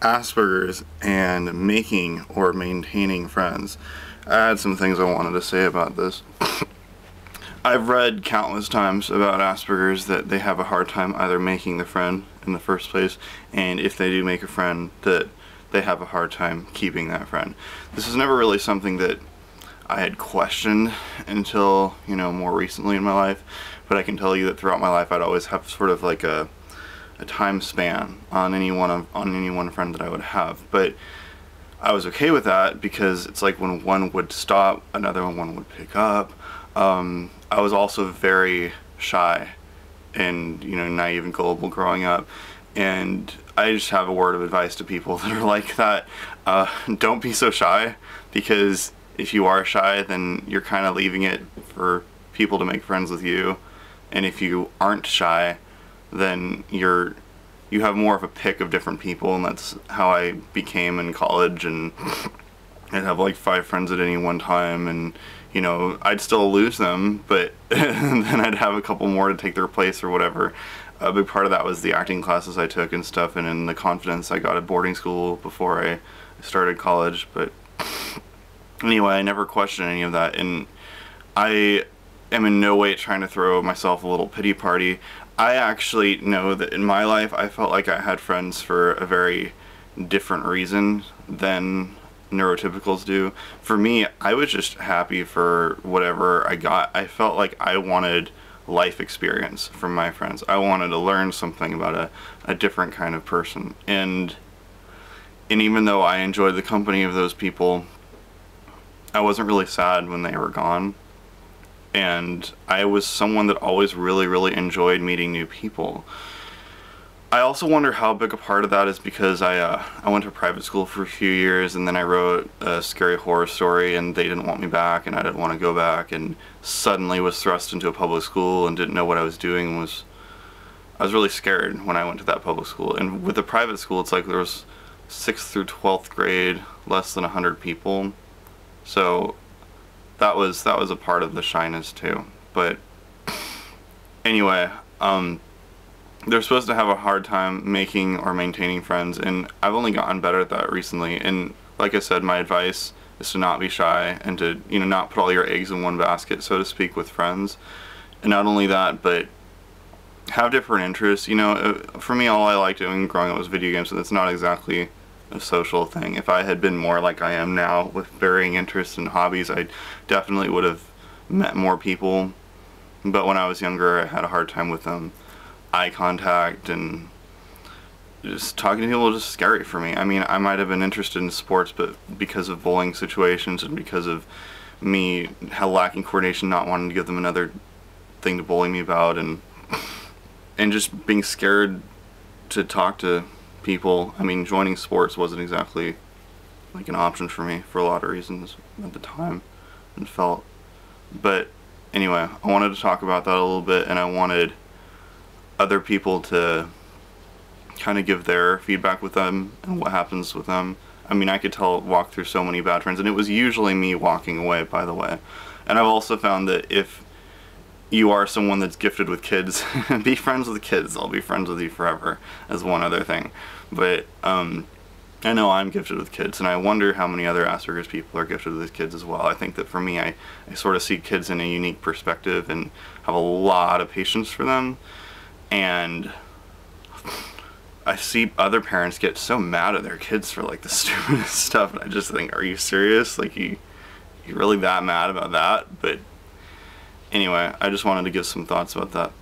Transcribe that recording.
Asperger's and making or maintaining friends. I had some things I wanted to say about this. I've read countless times about Asperger's that they have a hard time either making the friend in the first place, and if they do make a friend, that they have a hard time keeping that friend. This is never really something that I had questioned until, you know, more recently in my life, but I can tell you that throughout my life I'd always have sort of like a a time span on any one of on any one friend that I would have. But I was okay with that because it's like when one would stop, another one would pick up. Um, I was also very shy and you know naive and gullible growing up, and I just have a word of advice to people that are like that. Uh, don't be so shy because if you are shy, then you're kind of leaving it for people to make friends with you, and if you aren't shy, then you're you have more of a pick of different people, and that's how I became in college. And I'd have like five friends at any one time, and you know I'd still lose them, but then I'd have a couple more to take their place or whatever. A big part of that was the acting classes I took and stuff, and in the confidence I got at boarding school before I started college. But anyway, I never questioned any of that, and I am in no way trying to throw myself a little pity party. I actually know that in my life I felt like I had friends for a very different reason than neurotypicals do. For me, I was just happy for whatever I got. I felt like I wanted life experience from my friends. I wanted to learn something about a, a different kind of person. And and even though I enjoyed the company of those people, I wasn't really sad when they were gone and I was someone that always really, really enjoyed meeting new people. I also wonder how big a part of that is because I uh, I went to private school for a few years and then I wrote a scary horror story and they didn't want me back and I didn't want to go back and suddenly was thrust into a public school and didn't know what I was doing and was I was really scared when I went to that public school and with the private school it's like there was 6th through 12th grade less than 100 people so that was that was a part of the shyness too. But anyway, um, they're supposed to have a hard time making or maintaining friends, and I've only gotten better at that recently. And like I said, my advice is to not be shy and to you know not put all your eggs in one basket, so to speak, with friends. And not only that, but have different interests. You know, uh, for me, all I liked doing growing up was video games, and it's not exactly a social thing. If I had been more like I am now with varying interests and hobbies, I definitely would have met more people. But when I was younger, I had a hard time with them. Eye contact and just talking to people was just scary for me. I mean, I might have been interested in sports, but because of bullying situations and because of me how lacking coordination, not wanting to give them another thing to bully me about, and and just being scared to talk to people. I mean, joining sports wasn't exactly like an option for me for a lot of reasons at the time and felt. But anyway, I wanted to talk about that a little bit and I wanted other people to kind of give their feedback with them and what happens with them. I mean, I could tell walk through so many bad friends and it was usually me walking away, by the way. And I've also found that if you are someone that's gifted with kids, be friends with kids. I'll be friends with you forever. As one other thing, but um, I know I'm gifted with kids, and I wonder how many other Asperger's people are gifted with kids as well. I think that for me, I, I sort of see kids in a unique perspective and have a lot of patience for them, and I see other parents get so mad at their kids for like the stupidest stuff, and I just think, are you serious? Like you, you really that mad about that? But anyway, I just wanted to give some thoughts about that.